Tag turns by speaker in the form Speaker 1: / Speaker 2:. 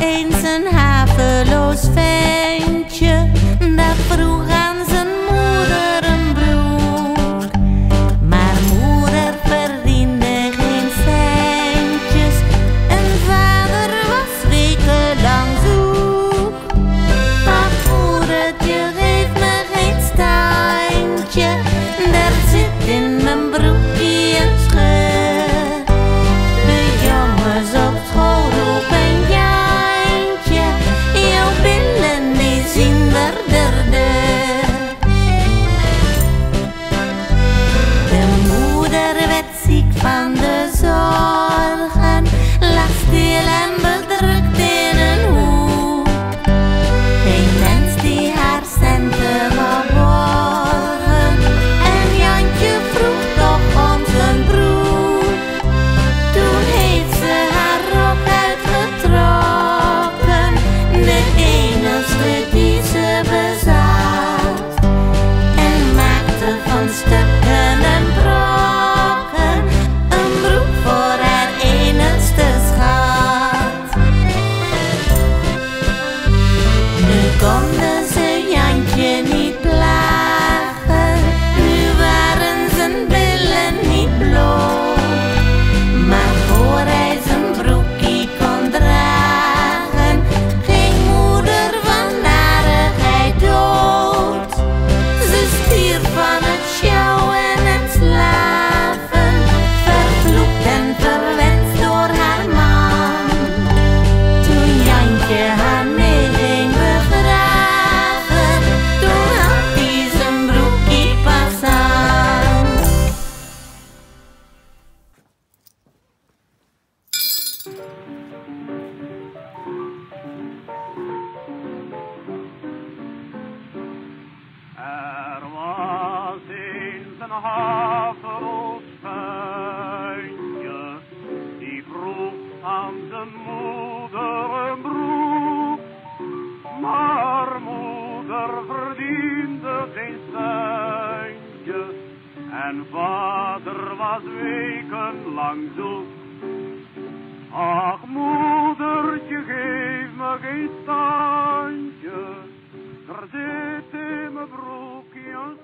Speaker 1: eens een haveloos ventje. con Er
Speaker 2: was eens een havenroosvuintje die vroeg aan de moeder maar moeder verdiende geen centje en vader was wekenlang zo. Ach, moedertje, geef me geen standje. Er zit in mijn broekje